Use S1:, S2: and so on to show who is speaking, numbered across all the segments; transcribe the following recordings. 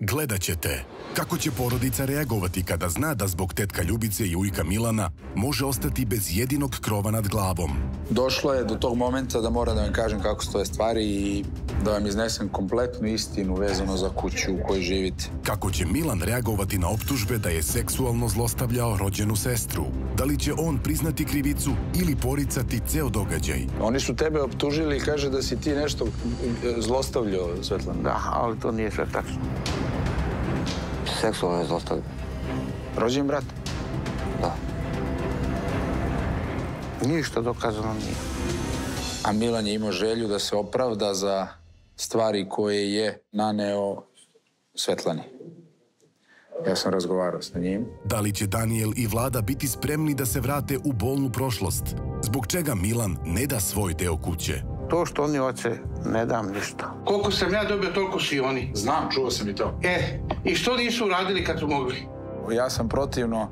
S1: Gledat ćete kako će porodica reagovati kada zna da zbog tetka Ljubice i ujka Milana može ostati bez jedinog krova nad glavom.
S2: Došlo je do tog momenta da moram da vam kažem kako stoje stvari i da vam iznesem kompletnu istinu vezano za kuću u kojoj živite.
S1: Kako će Milan reagovati na optužbe da je seksualno zlostavljao rođenu sestru? Da li će on priznati krivicu ili poricati ceo događaj?
S2: Oni su tebe optužili i kaže da si ti nešto e, zlostavljao, Svetlana.
S3: Da, ali to nije sve tačno. Seksualno je.
S2: Rođen brat?
S3: Da. Ništa dokazano nije.
S2: A Milan je imao želju da se opravda za stvari koje je naneo Svetlani. Ja sam razgovarao sa njim.
S1: Da li će Daniel i Vlada biti spremni da se vrate u bolnu prošlost? Zbog čega Milan ne da svoj deo kuće?
S3: To što oni hoće, ne dam ništa.
S4: Koliko sam ja dobio, toliko su i oni.
S2: Znam, čuo sam i to.
S4: E, i što nisu uradili kad su mogli?
S2: Ja sam protivno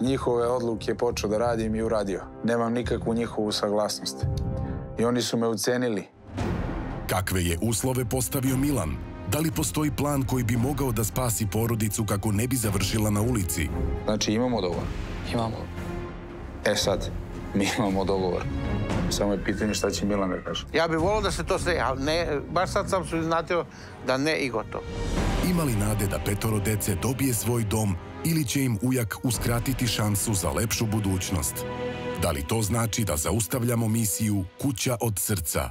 S2: njihove odluke počeo da radim i uradio. Nemam nikakvu njihovu saglasnost. I oni su me ucenili.
S1: Kakve je uslove postavio Milan? Da li postoji plan koji bi mogao da spasi porodicu kako ne bi završila na ulici?
S2: Znači imamo dogovor.
S3: Imamo.
S2: E sad, mi imamo dogovor. Samo je pitanje šta će Milan da kaže.
S3: Ja bih volio da se to sve, ali ne, baš sad sam se znatio da ne i gotovo.
S1: Ima li nade da petoro dece dobije svoj dom ili će im ujak uskratiti šansu za lepšu budućnost? Da li to znači da zaustavljamo misiju Kuća od srca?